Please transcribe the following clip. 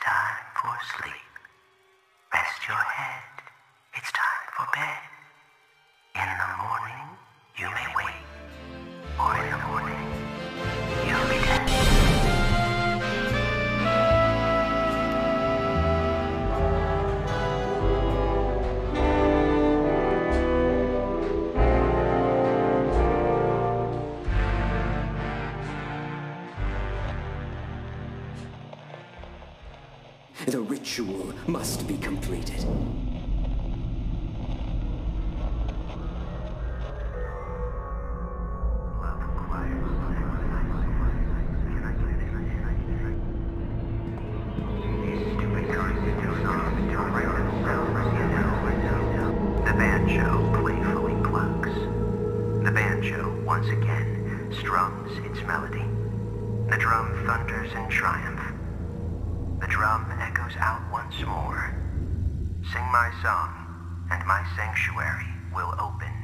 Time for sleep. Rest your head. Banjo playfully plucks. The banjo, once again, strums its melody. The drum thunders in triumph. Drum echoes out once more. Sing my song, and my sanctuary will open